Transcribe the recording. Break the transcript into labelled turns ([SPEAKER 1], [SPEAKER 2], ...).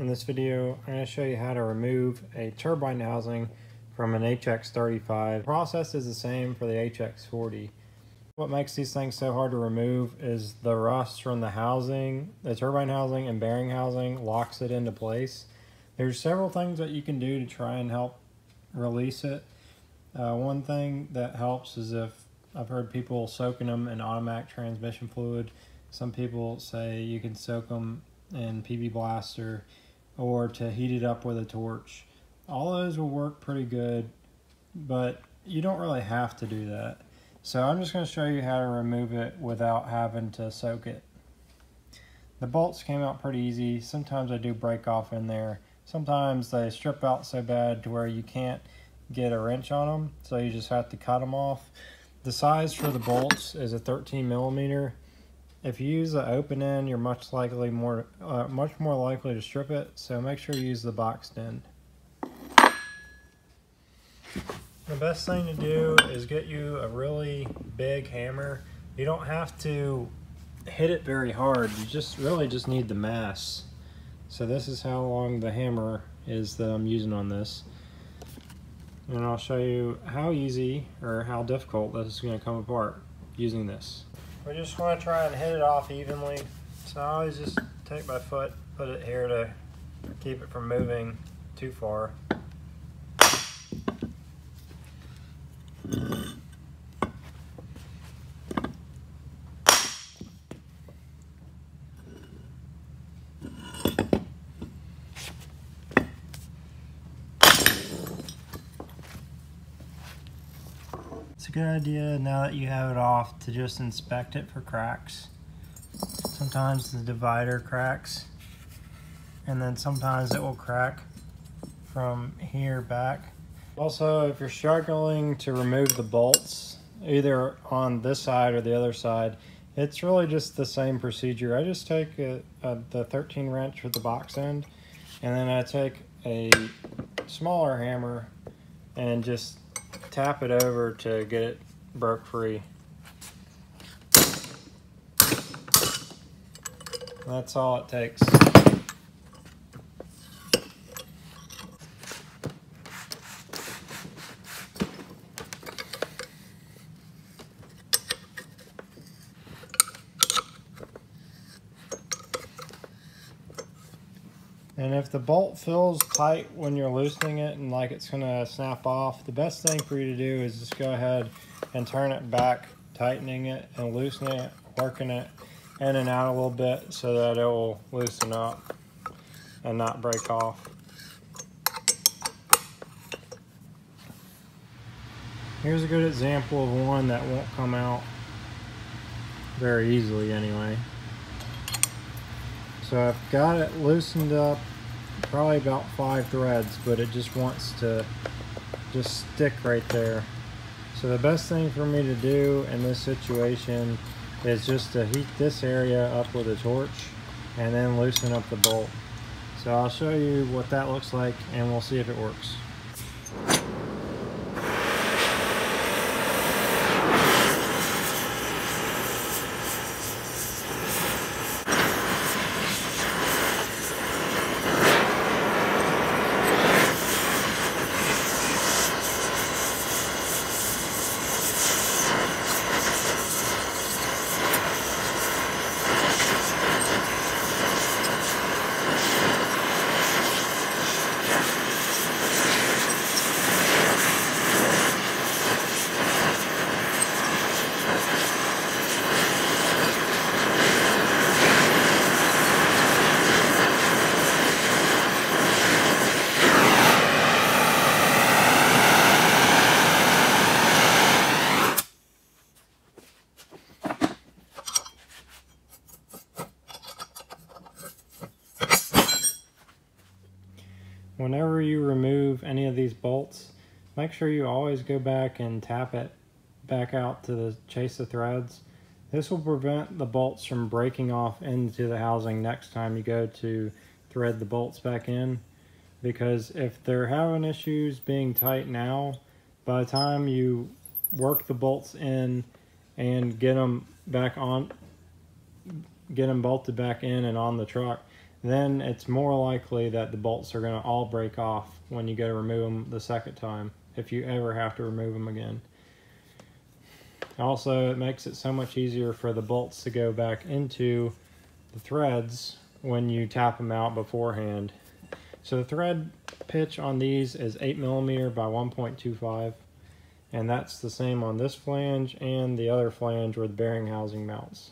[SPEAKER 1] In this video, I'm going to show you how to remove a turbine housing from an HX35. The process is the same for the HX40. What makes these things so hard to remove is the rust from the housing, the turbine housing and bearing housing locks it into place. There's several things that you can do to try and help release it. Uh, one thing that helps is if I've heard people soaking them in automatic transmission fluid. Some people say you can soak them in PB Blaster or to heat it up with a torch. All those will work pretty good, but you don't really have to do that. So I'm just going to show you how to remove it without having to soak it. The bolts came out pretty easy. Sometimes I do break off in there. Sometimes they strip out so bad to where you can't get a wrench on them, so you just have to cut them off. The size for the bolts is a 13 millimeter. If you use the open end, you're much likely more, uh, much more likely to strip it. So make sure you use the boxed end. The best thing to do is get you a really big hammer. You don't have to hit it very hard. You just really just need the mass. So this is how long the hammer is that I'm using on this. And I'll show you how easy or how difficult this is going to come apart using this. We just want to try and hit it off evenly. So I always just take my foot, put it here to keep it from moving too far. It's a good idea now that you have it off to just inspect it for cracks. Sometimes the divider cracks and then sometimes it will crack from here back. Also, if you're struggling to remove the bolts, either on this side or the other side, it's really just the same procedure. I just take a, a, the 13 wrench with the box end and then I take a smaller hammer and just tap it over to get it broke free. That's all it takes. And if the bolt feels tight when you're loosening it and like it's gonna snap off, the best thing for you to do is just go ahead and turn it back, tightening it and loosening it, working it in and out a little bit so that it will loosen up and not break off. Here's a good example of one that won't come out very easily anyway. So I've got it loosened up probably about five threads, but it just wants to just stick right there. So the best thing for me to do in this situation is just to heat this area up with a torch and then loosen up the bolt. So I'll show you what that looks like and we'll see if it works. Whenever you remove any of these bolts, make sure you always go back and tap it back out to the chase the threads. This will prevent the bolts from breaking off into the housing next time you go to thread the bolts back in because if they're having issues being tight now, by the time you work the bolts in and get them back on, get them bolted back in and on the truck, then it's more likely that the bolts are going to all break off when you go to remove them the second time, if you ever have to remove them again. Also, it makes it so much easier for the bolts to go back into the threads when you tap them out beforehand. So the thread pitch on these is 8 millimeter by 1.25 and that's the same on this flange and the other flange where the bearing housing mounts.